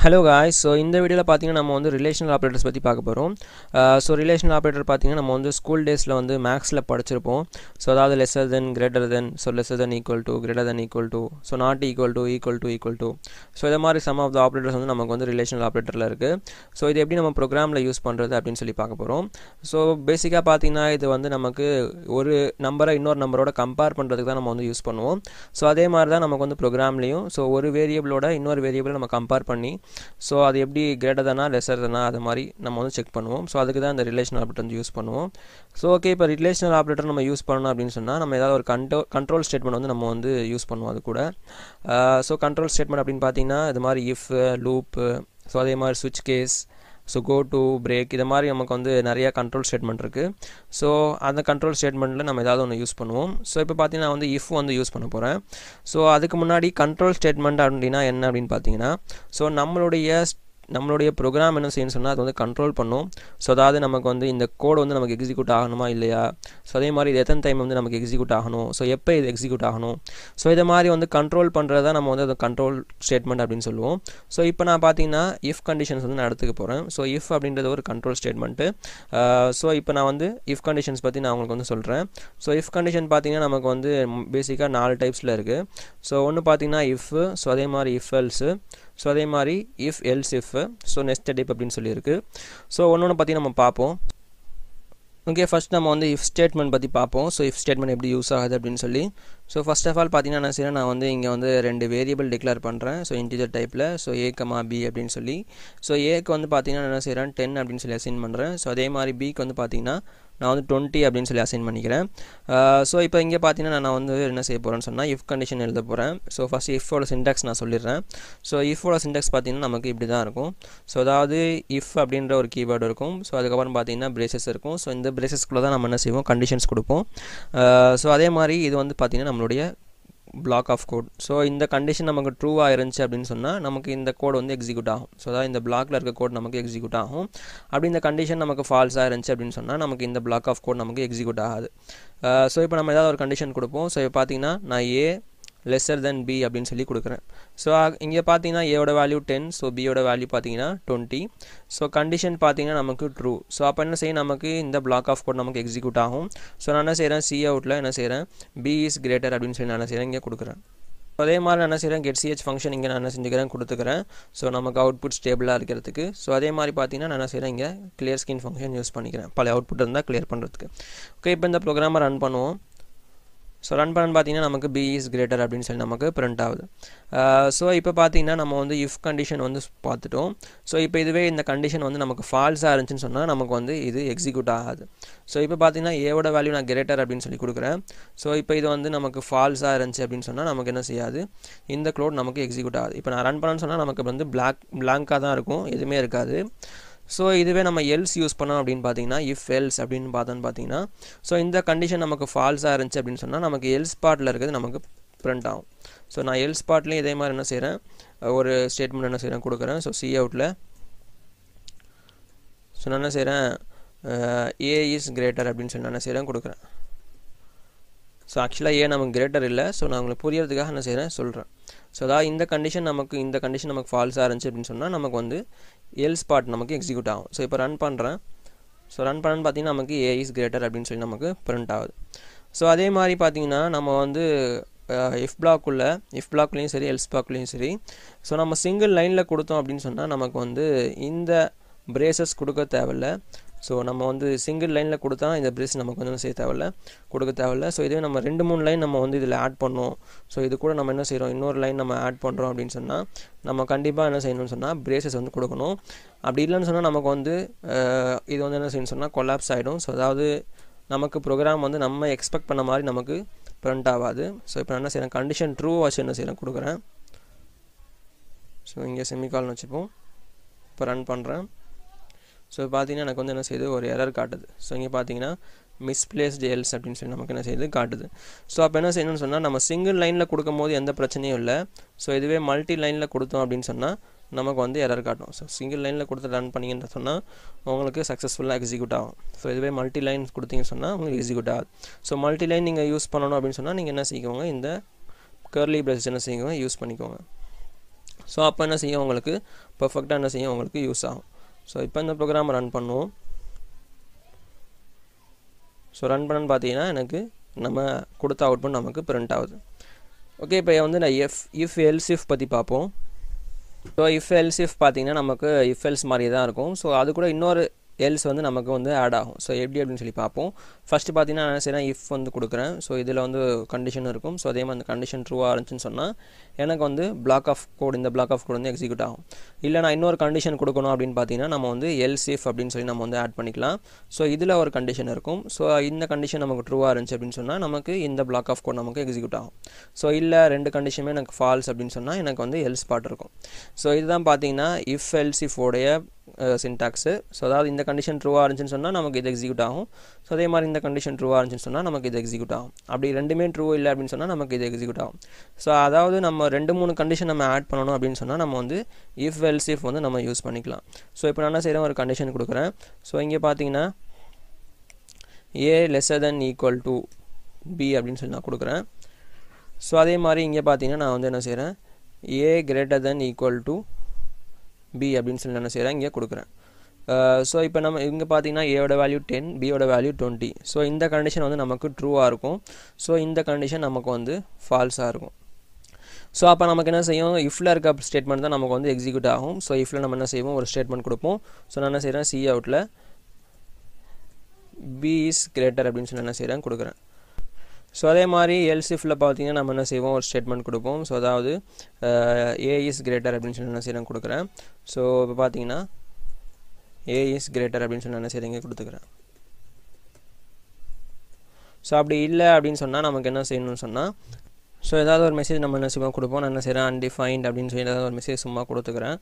Hello காய் so இந்த வீடியோவில் பார்த்தீங்கன்னா நம்ம வந்து ரிலேஷனல் ஆப்ரேட்டர்ஸ் பற்றி பார்க்க போகிறோம் ஸோ uh, ரிலேஷனல் ஆப்ரேட்டர் பார்த்தீங்கன்னா நம்ம வந்து ஸ்கூல் டேஸில் வந்து மேக்ஸில் படிச்சிருப்போம். ஸோ அதாவது lesser than greater than so lesser than equal to greater than equal to so not equal to equal to equal to so இதை மாதிரி சம் ஆஃப் த ஆப்ரேட்டர்ஸ் வந்து நமக்கு வந்து ரிலேஷனல் ஆப்ரேட்டரில் இருக்குது ஸோ இது எப்படி நம்ம ப்ரோக்ராமில் யூஸ் பண்ணுறது அப்படின்னு சொல்லி பார்க்க போகிறோம் ஸோ பேசிக்காக பார்த்தீங்கன்னா இது வந்து நமக்கு ஒரு நம்பரை இன்னொரு நம்பரோட கம்பேர் பண்ணுறதுக்கு தான் நம்ம வந்து யூஸ் பண்ணுவோம். ஸோ அதே மாதிரி தான் நமக்கு வந்து ப்ரோக்ராம்லேயும் ஸோ ஒரு வேரியபிளோட இன்னொரு வேரியபிளை நம்ம கம்பேர் பண்ணி ஸோ அது எப்படி கிரேட்டர் தானா லெஸர் தானா அது மாதிரி நம்ம வந்து செக் பண்ணுவோம். ஸோ அதுக்கு தான் இந்த ரிலேஷன் ஆப்ரேட்டர் வந்து யூஸ் பண்ணுவோம். ஸோ ஓகே இப்போ ரிலேஷனல் ஆப்ரேட்டர் நம்ம யூஸ் பண்ணணும் அப்படின்னு சொன்னால் நம்ம ஏதாவது ஒரு கண்ட்ரோ கண்ட்ரோல் ஸ்டேட்மெண்ட் வந்து நம்ம வந்து யூஸ் பண்ணுவோம் அது கூட. ஸோ கண்ட்ரோல் ஸ்டேட்மெண்ட் அப்படின்னு பார்த்தீங்கன்னா இது மாதிரி இஃப் லூப்பு ஸோ அதே மாதிரி சுவிட்ச் case so go to break இது மாதிரி நமக்கு வந்து நிறையா கண்ட்ரோல் ஸ்டேட்மெண்ட் இருக்குது ஸோ அந்த கண்ட்ரோல் ஸ்டேட்மெண்ட்டில் நம்ம ஏதாவது ஒன்று யூஸ் பண்ணுவோம். ஸோ இப்போ பார்த்தீங்கன்னா வந்து இஃப் வந்து யூஸ் பண்ண போகிறேன் ஸோ அதுக்கு முன்னாடி கண்ட்ரோல் ஸ்டேட்மெண்ட் அப்படின்னா என்ன அப்படின்னு பார்த்தீங்கன்னா ஸோ நம்மளுடைய நம்மளுடைய ப்ரோக்ராம் என்ன செய்யணும்னு சொன்னால் அது வந்து கண்ட்ரோல் பண்ணும். ஸோ அதாவது நமக்கு வந்து இந்த கோடு வந்து நமக்கு எக்ஸிக்யூட் ஆகணுமா இல்லையா? ஸோ அதே மாதிரி இது எத்தனை டைம் வந்து நமக்கு எக்ஸிக்யூட் ஆகணும்? ஸோ எப்போ இது எக்ஸிக்யூட் ஆகணும்? ஸோ இதை மாதிரி வந்து கண்ட்ரோல் பண்ணுறது தான் நம்ம வந்து அது கண்ட்ரோல் ஸ்டேட்மெண்ட் அப்படின்னு சொல்லுவோம். ஸோ இப்போ நான் பார்த்தீங்கன்னா இஃப் கண்டிஷன்ஸ் வந்து நான் எடுத்துக்க போகிறேன் ஸோ இஃப் அப்படின்றது ஒரு கண்ட்ரோல் ஸ்டேட்மெண்ட்டு ஸோ இப்போ நான் வந்து இஃப் கண்டிஷன்ஸ் பற்றி நான் உங்களுக்கு வந்து சொல்கிறேன் ஸோ இஃப் கண்டிஷன் பார்த்தீங்கன்னா நமக்கு வந்து பேசிக்காக நாலு டைப்ஸில் இருக்குது ஸோ ஒன்று பார்த்தீங்கன்னா இஃப் ஸோ அதே மாதிரி இஃப் எல்ஸு ஸோ அதே மாதிரி if else if so next type அப்படின்னு சொல்லியிருக்கு. ஸோ ஒன்று ஒன்று பற்றி நம்ம பார்ப்போம். ஓகே ஃபஸ்ட் நம்ம வந்து இஃப் ஸ்டேட்மெண்ட் பற்றி பார்ப்போம். ஸோ இஃப் ஸ்டேட்மெண்ட் எப்படி யூஸ் ஆகுது அப்படின்னு சொல்லி. ஸோ ஃபஸ்ட் ஆஃப் ஆல் பார்த்தீங்கன்னா என்ன சரி நான் வந்து இங்கே வந்து ரெண்டு வேரியபிள் டிக்ளேர் பண்ணுறேன் ஸோ இன்டிஜர் டைப்பில் ஸோ ஏ கமா பி அப்படின்னு சொல்லி. ஸோ ஏக்கு வந்து பார்த்தீங்கன்னா என்ன செய்கிறேன் டென் அப்படின்னு சொல்லி அசைன் பண்ணுறேன் ஸோ அதே மாதிரி பிக்கு வந்து பார்த்தீங்கன்னா நான் வந்து டுவெண்ட்டி அப்படின்னு சொல்லி அசைன் பண்ணிக்கிறேன். ஸோ இப்போ இங்கே பார்த்தீங்கன்னா நான் வந்து என்ன செய்ய போகிறேன்னு சொன்னால் இஃப் கண்டிஷன் எழுத போகிறேன் ஸோ ஃபஸ்ட் இஃபோட சின்டாக்ஸ் நான் சொல்லிடுறேன். ஸோ இஃபோட சின்டாக்ஸ் பார்த்தீங்கன்னா நமக்கு இப்படி தான் இருக்கும். ஸோ அதாவது இஃப் அப்படின்ற ஒரு கீவேர்டு இருக்கும். ஸோ அதுக்கப்புறம் பார்த்தீங்கன்னா பிரேசஸ் இருக்கும். ஸோ இந்த பிரேசஸ்க்குள்ளே தான் நம்ம என்ன செய்வோம்? கண்டிஷன்ஸ் கொடுப்போம். ஸோ அதே மாதிரி இது வந்து பார்த்திங்கன்னா நம்மளுடைய பிளாக் ஆஃப் கோட் ஸோ இந்த கண்டிஷன் நமக்கு ட்ரூவாக இருந்துச்சு அப்படின்னு சொன்னால் நமக்கு இந்த கோட் வந்து எக்ஸிக்யூட் ஆகும். ஸோ அதாவது இந்த பிளாக்ல இருக்க கோட் நமக்கு எக்ஸிக்யூட் ஆகும். அப்படி இந்த கண்டிஷன் நமக்கு ஃபால்ஸாக இருந்துச்சு அப்படின்னு சொன்னால் நமக்கு இந்த பிளாக் ஆஃப் கோட் நமக்கு எக்ஸிக்யூட் ஆகாது. ஸோ இப்போ நம்ம ஏதாவது ஒரு கண்டிஷன் கொடுப்போம். ஸோ இப்போ பார்த்தீங்கன்னா நான் ஏ லெஸ்ஸர் தென் பி அப்படின்னு சொல்லி கொடுக்குறேன். ஸோ இங்கே பார்த்தீங்கன்னா ஏவோட வேல்யூ டென் ஸோ பியோட வேல்யூ பார்த்தீங்கன்னா டுவெண்ட்டி ஸோ கண்டிஷன் பார்த்தீங்கன்னா நமக்கு ட்ரூ ஸோ அப்போ என்ன செய்யும்? நமக்கு இந்த பிளாக் ஆஃப் கோட் நமக்கு எக்ஸிக்யூட் ஆகும். ஸோ நான் என்ன செய்கிறேன் சி அவுட்டில் என்ன செய்கிறேன் பி இஸ் கிரேட்டர் அப்படின்னு சொல்லி நான் என்ன செய்கிறேன் இங்கே கொடுக்குறேன். அதே மாதிரி நான் என்ன செய்கிறேன் கெட் சிஹெச் ஃபங்க்ஷன் இங்கே நான் என்ன செஞ்சுக்கிறேன்? கொடுத்துக்கிறேன். ஸோ நமக்கு அவுட்புட் ஸ்டேபிளாக இருக்கிறதுக்கு. ஸோ அதே மாதிரி பார்த்தீங்கன்னா நான் என்ன செய்கிறேன் இங்கே கிளியர் ஸ்கின் ஃபங்க்ஷன் யூஸ் பண்ணிக்கிறேன். பல அவுட்புட் இருந்தால் கிளியர் பண்ணுறதுக்கு ஓகே இப்போ இந்த ப்ரோக்ராமை ரன் பண்ணுவோம். ஸோ ரன் பண்ணு பார்த்தீங்கன்னா நமக்கு பி இஸ் கிரேட்டர் அப்படின்னு சொல்லி நமக்கு பிரிண்ட் ஆகுது. Uh, ஸோ இப்போ பார்த்தீங்கன்னா நம்ம வந்து இஃப் கண்டிஷன் வந்து பார்த்துட்டோம். ஸோ இப்போ இதுவே இந்த கண்டிஷன் வந்து நமக்கு ஃபால்ஸாக இருந்துச்சுன்னு சொன்னால் நமக்கு வந்து இது எக்ஸிக்யூட் ஆகாது. ஸோ இப்போ பார்த்தீங்கன்னா ஏவோட வேல்யூ நான் கிரேட்டர் அப்படின்னு சொல்லி கொடுக்குறேன். ஸோ இப்போ இது வந்து நமக்கு ஃபால்ஸாக இருந்துச்சு அப்படின்னு சொன்னால் நமக்கு என்ன செய்யாது? இந்த க்ளோட் நமக்கு எக்ஸிக்யூட் ஆகுது. இப்போ நான் ரன் பண்ணேன்னு சொன்னால் நமக்கு வந்து பிளாக் பிளாங்காக தான் இருக்கும். எதுவுமே இருக்காது. ஸோ இதுவே நம்ம எல்ஸ் யூஸ் பண்ணோம் அப்படின்னு பார்த்தீங்கன்னா இஃப் எல்ஸ் அப்படின்னு பார்த்தோன்னு பார்த்தீங்கன்னா ஸோ இந்த கண்டிஷன் நமக்கு ஃபால்ஸாக இருந்துச்சு அப்படின்னு சொன்னால் நமக்கு எல்ஸ் பார்ட்டில் இருக்கிறது நமக்கு பிரிண்ட் ஆகும். ஸோ நான் எல்ஸ் பார்ட்லேயும் இதே மாதிரி என்ன செய்கிறேன் ஒரு ஸ்டேட்மெண்ட் என்ன செய்கிறேன் கொடுக்குறேன். ஸோ சி அவுட்டில் ஸோ நான் என்ன செய்கிறேன் ஏ இஸ் கிரேட்டர் அப்படின்னு சொல்லி நான் என்ன செய்கிறேன் கொடுக்குறேன். ஸோ ஆக்சுவலாக ஏ நமக்கு கிரேட்டர் இல்லை. ஸோ நான் உங்களுக்கு புரியறதுக்காக என்ன செய்கிறேன் சொல்கிறேன் ஸோ அதாவது இந்த கண்டிஷன் நமக்கு இந்த கண்டிஷன் நமக்கு ஃபால்ஸாக இருந்துச்சு அப்படின்னு சொன்னால் நமக்கு வந்து எல் ஸ்பாட் நமக்கு எக்ஸிக்யூட் ஆகும். ஸோ இப்போ ரன் பண்ணுறேன் ஸோ ரன் பண்ணு பார்த்தீங்கன்னா நமக்கு ஏ இஸ் கிரேட்டர் அப்படின்னு சொல்லி நமக்கு பிரிண்ட் ஆகுது. ஸோ அதே மாதிரி பார்த்தீங்கன்னா நம்ம வந்து இஃப் பிளாக்குள்ளே இஃப் பிளாக்லேயும் சரி எல்ஸ் பிளாக்லேயும் சரி. ஸோ நம்ம சிங்கிள் லைனில் கொடுத்தோம் அப்படின்னு சொன்னால் நமக்கு வந்து இந்த பிரேசஸ் கொடுக்க தேவையில்ல. ஸோ நம்ம வந்து சிங்கிள் லைனில் கொடுத்தா இந்த பிரிஸ் நமக்கு வந்து செய்ய தேவையில்ல? கொடுக்க தேவையில்ல. ஸோ இதுவே நம்ம ரெண்டு மூணு லைன் நம்ம வந்து இதில் ஆட் பண்ணோம். ஸோ இது கூட நம்ம என்ன செய்கிறோம் இன்னொரு லைன் நம்ம ஆட் பண்ணுறோம் அப்படின்னு சொன்னால் நம்ம கண்டிப்பாக என்ன செய்யணும்னு சொன்னால் பிரேசஸ் வந்து கொடுக்கணும். அப்படி இல்லைன்னு சொன்னால் நமக்கு வந்து இது வந்து என்ன செய்யணும்னு சொன்னால் கொலாப்ஸ் ஆகிடும் ஸோ அதாவது நமக்கு ப்ரோக்ராம் வந்து நம்ம எக்ஸ்பெக்ட் பண்ண மாதிரி நமக்கு ப்ரிண்ட் ஆகாது. ஸோ இப்போ நான் என்ன செய்கிறேன் கண்டிஷன் ட்ரூ வச்சு என்ன செய்கிறேன் கொடுக்குறேன். ஸோ இங்கே செமிகால்னு வச்சுப்போம். இப்போ ரன் பண்ணுறேன் ஸோ பார்த்தீங்கன்னா எனக்கு வந்து என்ன செய்யுது ஒரு எரர் காட்டுது. ஸோ இங்கே பார்த்தீங்கன்னா மிஸ்பிளேஸ்டு எல்ஸ் அப்படின்னு சொல்லி நமக்கு என்ன செய்யுது காட்டுது. ஸோ அப்போ என்ன செய்யணும்னு சொன்னால் நம்ம சிங்கிள் லைனில் கொடுக்கும் போது எந்த பிரச்சனையும் இல்லை. ஸோ இதுவே மல்டி லைனில் கொடுத்தோம் அப்படின்னு சொன்னால் நமக்கு வந்து எரர் காட்டும். ஸோ சிங்கிள் லைனில் கொடுத்து ரன் பண்ணிங்கன்னு சொன்னால் உங்களுக்கு சக்ஸஸ்ஃபுல்லாக எக்ஸிக்யூட் ஆகும். ஸோ இதுவே மல்டி லைன் கொடுத்தீங்கன்னு சொன்னால் உங்களுக்கு எக்ஸிக்யூட் ஆகும் ஸோ மல்டி லைன் நீங்கள் யூஸ் பண்ணணும் அப்படின்னு சொன்னால் நீங்கள் என்ன செய்வோங்க இந்த கர்லி பிரஸ் என்ன செய்யுங்க யூஸ் பண்ணிக்கோங்க. ஸோ அப்போ என்ன செய்யும் உங்களுக்கு பர்ஃபெக்டாக என்ன செய்யும் உங்களுக்கு யூஸ் ஆகும். ஸோ இப்போ இந்த ப்ரோக்ராம் ரன் பண்ணுவோம். ஸோ ரன் பண்ணன்னு பார்த்தீங்கன்னா எனக்கு நம்ம கொடுத்த அவுட்புட் நமக்கு பிரிண்ட் ஆகுது. ஓகே இப்போ வந்து நான் எஃப் இஃப் எல்ஸ் இஃப் பற்றி பார்ப்போம். ஸோ இஃப் எல்ஸ் இஃப் பார்த்தீங்கன்னா நமக்கு இஃப் எல்ஸ் மாதிரி தான் இருக்கும். ஸோ அது கூட இன்னொரு எல்ஸ் வந்து நமக்கு வந்து ஆட் ஆகும். ஸோ எப்படி அப்படின்னு சொல்லி பார்ப்போம். ஃபஸ்ட்டு பார்த்தீங்கன்னா நான் சரி இஃப் வந்து கொடுக்குறேன். ஸோ இதில் வந்து கண்டிஷன் இருக்கும். ஸோ அதே மாதிரி அந்த கண்டிஷன் ட்ரூவாக இருந்துச்சுன்னு சொன்னால் எனக்கு வந்து பிளாக் ஆஃப் கோட் இந்த பிளாக் ஆஃப் கோட் வந்து எக்ஸிக்யூட் ஆகும். இல்லை நான் இன்னொரு கண்டிஷன் கொடுக்கணும் அப்படின்னு பார்த்தீங்கன்னா நம்ம வந்து எல்ஸ் இஃப் அப்படின்னு சொல்லி நம்ம வந்து ஆட் பண்ணிக்கலாம். ஸோ இதில் ஒரு கண்டிஷன் இருக்கும். ஸோ இந்த கண்டிஷன் நமக்கு ட்ரூவாக இருந்துச்சு அப்படின்னு சொன்னால் நமக்கு இந்த பிளாக் ஆஃப் கோட் நமக்கு எக்ஸிக்யூட் ஆகும். ஸோ இல்லை ரெண்டு கண்டிஷனுமே எனக்கு ஃபால்ஸ் அப்படின்னு சொன்னால் எனக்கு வந்து எல்ஸ் பாட் இருக்கும். ஸோ இதுதான் பார்த்தீங்கன்னா இஃப் எல்ஸ் இஃப் உடைய சின்டாக்ஸு ஸோ அதாவது இந்த கண்டிஷன் ட்ரூவாக இருந்துச்சுன்னு சொன்னால் நமக்கு இது எக்ஸிக்யூட் ஆகும். ஸோ அதே மாதிரி இந்த கண்டிஷன் ட்ரூவாக இருந்துச்சுன்னு சொன்னால் நமக்கு இது எக்ஸிக்யூட் ஆகும். அப்படி ரெண்டுமே ட்ரூ இல்லை அப்படின்னு சொன்னால் நமக்கு இது எக்ஸிக்யூட் ஆகும். ஸோ அதாவது நம்ம ரெண்டு மூணு கண்டிஷன் நம்ம ஆட் பண்ணணும் அப்படின்னு சொன்னால் நம்ம வந்து இஃப் எல்ஸ் இஃப் வந்து நம்ம யூஸ் பண்ணிக்கலாம். ஸோ இப்போ நான் என்ன செய்கிறேன் ஒரு கண்டிஷன் கொடுக்குறேன். ஸோ இங்கே பார்த்தீங்கன்னா a lesser than equal to b அப்படின்னு சொல்லி நான் கொடுக்குறேன். ஸோ அதே மாதிரி இங்கே பார்த்தீங்கன்னா நான் வந்து என்ன செய்கிறேன் a greater than equal to b அப்படின்னு சொல்லி என்ன செய்கிறேன் இங்கே கொடுக்குறேன். ஸோ இப்போ நம்ம இங்கே பார்த்தீங்கன்னா ஏவோட வேல்யூ டென் பியோட வேல்யூ டுவெண்ட்டி ஸோ இந்த கண்டிஷன் வந்து நமக்கு ட்ரூவாக இருக்கும். ஸோ இந்த கண்டிஷன் நமக்கு வந்து ஃபால்ஸாக இருக்கும். ஸோ அப்போ நமக்கு என்ன செய்யும்? இஃபில் இருக்க ஸ்டேட்மெண்ட் தான் நமக்கு வந்து எக்ஸிக்யூட் ஆகும். ஸோ இஃபில் நம்ம என்ன செய்வோம்? ஒரு ஸ்டேட்மெண்ட் கொடுப்போம். ஸோ நான் என்ன செய்கிறேன் சி அவுட்டில் பி இஸ் கிரேட்டர் அப்படின்னு சொல்லி என்ன செய்கிறேன் கொடுக்குறேன். ஸோ அதே மாதிரி எல்சிஃபில் பார்த்தீங்கன்னா நம்ம என்ன செய்வோம்? ஒரு ஸ்டேட்மெண்ட் கொடுப்போம். ஸோ அதாவது ஏ இஸ் கிரேட்டர் அப்படின்னு சொல்லி என்ன செய்கிறேன் கொடுக்குறேன். ஸோ இப்போ பார்த்தீங்கன்னா ஏ இஸ் கிரேட்டர் அப்படின்னு சொல்லி என்ன செய்கிறீங்க கொடுத்துக்கிறேன். ஸோ அப்படி இல்லை அப்படின்னு சொன்னால் நமக்கு என்ன செய்யணும்னு சொன்னால் ஸோ ஏதாவது ஒரு மெசேஜ் நம்ம என்ன சும்மா கொடுப்போம் நான் என்ன செய்கிறேன் அன்டிஃபைன்ட் அப்படின்னு சொல்லி ஏதாவது ஒரு மெசேஜ் சும்மா கொடுத்துக்கிறேன்.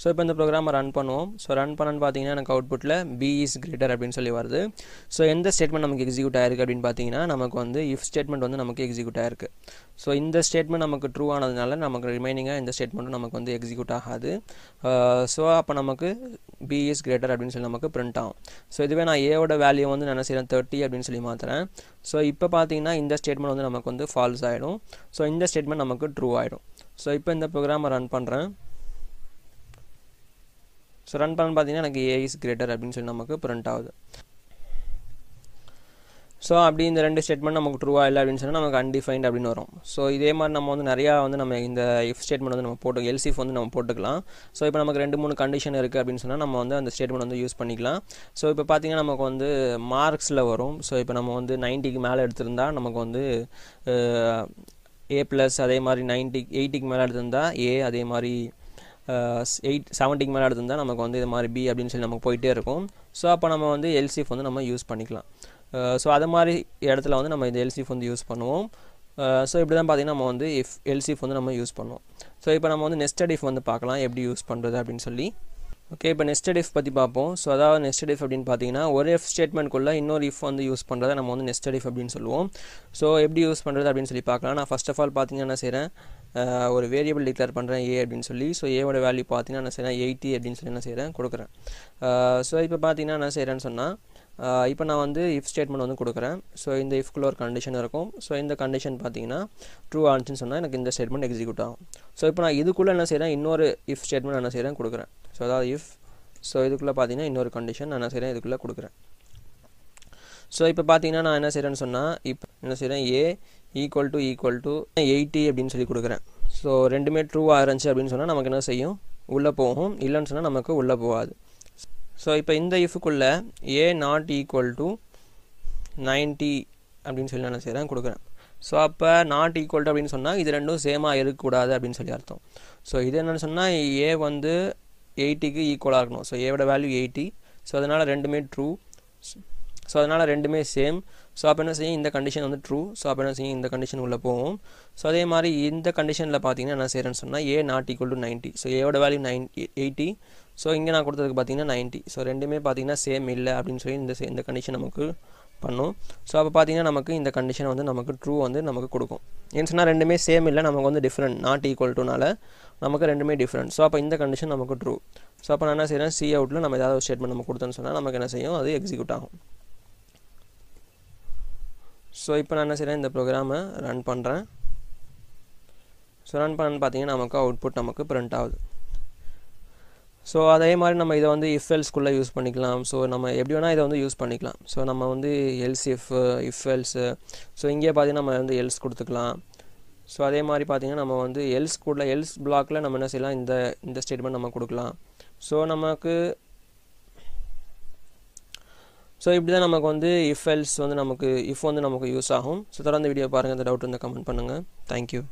ஸோ இப்போ இந்த ப்ரோக்ராமை ரன் பண்ணுவோம். ஸோ ரன் பண்ணன்னு பார்த்தீங்கன்னா எனக்கு அவுட்புட்டில் பி இஸ் கிரேட்டர் அப்படின்னு சொல்லி வருது. ஸோ எந்த ஸ்டேட்மெண்ட் நமக்கு எக்ஸிக்யூட் ஆயிருக்கு அப்படின்னு பார்த்தீங்கன்னா நமக்கு வந்து இஃப் ஸ்டேட்மெண்ட் வந்து நமக்கு எக்ஸிக்யூட் ஆயிருக்கு. ஸோ இந்த ஸ்டேட்மெண்ட் நமக்கு ட்ரூ ஆனதுனால நமக்கு ரிமைனிங்காக இந்த ஸ்டேட்மெண்ட்டும் நமக்கு வந்து எக்ஸிக்யூட் ஆகாது. ஸோ அப்போ நமக்கு பி இஸ் கிரேட்டர் அப்படின்னு சொல்லி நமக்கு பிரிண்ட் ஆகும். ஸோ இதுவே நான் ஏவோட வேல்யூ வந்து நான் என்ன செய்கிறேன் தேர்ட்டி அப்படின்னு சொல்லி மாற்றுறேன் ஸோ இப்போ பார்த்தீங்கன்னா இந்த ஸ்டேட்மெண்ட் வந்து நமக்கு வந்து ஃபால்ஸ் ஆகிடும் ஸோ இந்த ஸ்டேட்மெண்ட் நமக்கு ட்ரூ ஆகிடும் ஸோ இப்போ இந்த ப்ரோக்ராமை ரன் பண்ணுறேன் ஸோ ரன் பண்ண பார்த்தீங்கன்னா எனக்கு ஏ இஸ் கிரேட்டர் அப்படின்னு சொல்லி நமக்கு பிரிண்ட் ஆகுது. ஸோ அப்படி இந்த ரெண்டு ஸ்டேட்மெண்ட் நமக்கு ட்ரூவாக இல்லை அப்படின்னு சொன்னால் நமக்கு அன்டிஃபைன்ட் அப்படின்னு வரும். ஸோ இதே மாதிரி நம்ம வந்து நிறையா வந்து நம்ம இந்த இஃப் ஸ்டேட்மெண்ட் வந்து நம்ம போட்டு எல்சிஃப் வந்து நம்ம போட்டுக்கலாம். ஸோ இப்போ நமக்கு ரெண்டு மூணு கண்டிஷன் இருக்குது அப்படின்னு சொன்னால் நம்ம வந்து அந்த ஸ்டேட்மெண்ட் வந்து யூஸ் பண்ணிக்கலாம். ஸோ இப்போ பார்த்திங்கன்னா நமக்கு வந்து மார்க்ஸில் வரும். ஸோ இப்போ நம்ம வந்து நைன்ட்டிக்கு மேலே எடுத்திருந்தா நமக்கு வந்து ஏ ப்ளஸ் அதே மாதிரி நைன்ட்டி எயிட்டிக்கு மேலே எடுத்திருந்தா ஏ அதே மாதிரி எயிட் செவன்ட்டிக்கு மேலே எடுத்திருந்தால் நமக்கு வந்து இது மாதிரி பி அப்படின்னு சொல்லி நமக்கு போயிட்டே இருக்கும். ஸோ அப்போ நம்ம வந்து எல்சிஃப் வந்து நம்ம யூஸ் பண்ணிக்கலாம். Uh, ஸோ அது மாதிரி இடத்துல வந்து நம்ம இந்த எல்சிஃப் வந்து யூஸ் பண்ணுவோம். Uh, ஸோ இப்படி தான் பார்த்திங்கன்னா நம்ம வந்து இஃப் எல்சிஃப் வந்து நம்ம யூஸ் பண்ணுவோம். ஸோ இப்போ நம்ம வந்து நெஸ்டட் இஃப் வந்து பார்க்கலாம். எப்படி யூஸ் பண்ணுறது அப்படின்னு சொல்லி. ஓகே இப்போ நெஸ்டட் இஃப் பற்றி பார்ப்போம். ஸோ அதாவது நெஸ்டட் இஃப் அப்படின்னு பார்த்தீங்கன்னா ஒரு எஃப் ஸ்டேட்மெண்ட்குள்ளே இன்னொரு இஃப் வந்து யூஸ் பண்ணுறதை நம்ம வந்து நெஸ்டட் இஃப் அப்படின்னு சொல்லுவோம். ஸோ எப்படி யூஸ் பண்ணுறது அப்படின்னு சொல்லி பார்க்கலாம். நான் ஃபஸ்ட் ஆஃப் ஆல் பார்த்தீங்கன்னா என்ன செய்கிறேன் ஒரு வேரியபிள் டிக்ளேர் பண்ணுறேன் ஏ அப்படின்னு சொல்லி ஸோ ஏவோட வேல்யூ பார்த்தீங்கன்னா என்ன செய்கிறேன் எயிட்டி அப்படின்னு சொல்லி என்ன செய்கிறேன் கொடுக்குறேன். ஸோ இப்போ பார்த்தீங்கன்னா என்ன செய்கிறேன்னு சொன்னால் இப்போ நான் வந்து இஃப் ஸ்டேட்மெண்ட் வந்து கொடுக்குறேன். ஸோ இந்த இஃப்குள்ள ஒரு கண்டிஷன் இருக்கும். ஸோ இந்த கண்டிஷன் பார்த்தீங்கன்னா ட்ரூ ஆனிச்சுன்னு சொன்னால் எனக்கு இந்த ஸ்டேட்மெண்ட் எக்ஸிக்யூட் ஆகும். ஸோ இப்போ நான் இதுக்குள்ளே என்ன செய்கிறேன் இன்னொரு இஃப் ஸ்டேட்மெண்ட் என்ன செய்கிறேன் கொடுக்குறேன். ஸோ அதாவது இஃப் ஸோ இதுக்குள்ளே பார்த்தீங்கன்னா இன்னொரு கண்டிஷன் நான் என்ன செய்கிறேன் இதுக்குள்ளே கொடுக்குறேன். ஸோ இப்போ பார்த்தீங்கன்னா நான் என்ன செய்கிறேன்னு சொன்னால் இப்போ என்ன செய்கிறேன் a equal to equal to eighty அப்படின்னு சொல்லி கொடுக்குறேன். ஸோ ரெண்டுமே ட்ரூவாக இருந்துச்சு அப்படின்னு சொன்னால் நமக்கு என்ன செய்யும்? உள்ளே போகும். இல்லைன்னு சொன்னால் நமக்கு உள்ளே போகாது. ஸோ இப்போ இந்த இஃபுக்குள்ளே a not equal to ninety அப்படின்னு சொல்லி நான் செய்கிறேன் கொடுக்குறேன். ஸோ அப்போ நாட் ஈக்குவல் டு அப்படின்னு சொன்னால் இது ரெண்டும் சேமாக இருக்கக்கூடாது அப்படின்னு சொல்லி அர்த்தம். ஸோ இது என்னென்னு சொன்னால் ஏ வந்து எயிட்டிக்கு ஈக்குவலாக இருக்கணும். ஸோ ஏவோட வேல்யூ எயிட்டி ஸோ அதனால் ரெண்டுமே ட்ரூ ஸோ அதனால் ரெண்டுமே சேம் ஸோ அப்போ என்ன செய்யும்? இந்த கண்டிஷன் வந்து ட்ரூ ஸோ அப்போ என்ன செய்யும்? இந்த கண்டிஷன் உள்ளே போகும். ஸோ அதே மாதிரி இந்த கண்டிஷனில் பார்த்தீங்கன்னா என்ன செய்கிறேன்னு சொன்னால் a not equal to ninety so ஏவோட வேல்யூ நைன் எயிட்டி ஸோ இங்கே நான் கொடுத்ததுக்கு பார்த்தீங்கன்னா நைன்ட்டி ஸோ ரெண்டுமே பார்த்தீங்கன்னா சேம் இல்லை அப்படின்னு சொல்லி இந்த இந்த கண்டிஷன் நமக்கு பண்ணும். ஸோ அப்போ பார்த்தீங்கன்னா நமக்கு இந்த கண்டிஷன் வந்து நமக்கு ட்ரூ வந்து நமக்கு கொடுக்கும். ஏன்னு சொன்னால் ரெண்டுமே சேம் இல்லை நமக்கு வந்து டிஃப்ரெண்ட் நாட் ஈக்குவல் டுனால நமக்கு ரெண்டுமே டிஃப்ரெண்ட் ஸோ அப்போ இந்த கண்டிஷன் நமக்கு ட்ரூ ஸோ அப்போ நான் என்ன செய்கிறேன் சி அவுட்டில் நம்ம ஏதாவது ஒரு ஸ்டேட்மெண்ட் நம்ம கொடுத்தோன்னு சொன்னால் நமக்கு என்ன செய்யும்? அது எக்ஸிக்யூட் ஆகும். ஸோ இப்போ நான் என்ன செய்கிறேன் இந்த ப்ரோக்ராமை ரன் பண்ணுறேன் ஸோ ரன் பண்ணு பார்த்தீங்கன்னா நமக்கு அவுட்புட் நமக்கு பிரிண்ட் ஆகுது. ஸோ அதே மாதிரி நம்ம இதை வந்து இஃப்எல்ஸ்குள்ளே யூஸ் பண்ணிக்கலாம். ஸோ நம்ம எப்படி வேணால் இதை வந்து யூஸ் பண்ணிக்கலாம். ஸோ நம்ம வந்து எல்ஸ் இஃப் இஃப்எல்ஸு ஸோ இங்கே பார்த்தீங்கன்னா நம்ம வந்து எல்ஸ் கொடுத்துக்கலாம். ஸோ அதே மாதிரி பார்த்தீங்கன்னா நம்ம வந்து எல்ஸ் கூட எல்ஸ் பிளாக்கில் நம்ம என்ன செய்யலாம்? இந்த இந்த ஸ்டேட்மெண்ட் நம்ம கொடுக்கலாம். ஸோ நமக்கு ஸோ இப்படி தான் நமக்கு வந்து இஃப் எல்ஸ் வந்து நமக்கு இஃப் வந்து நமக்கு யூஸ் ஆகும். ஸோ தொடர்ந்து வீடியோ பாருங்கள் இந்த டவுட் வந்து கமெண்ட் பண்ணுங்கள் தேங்க்யூ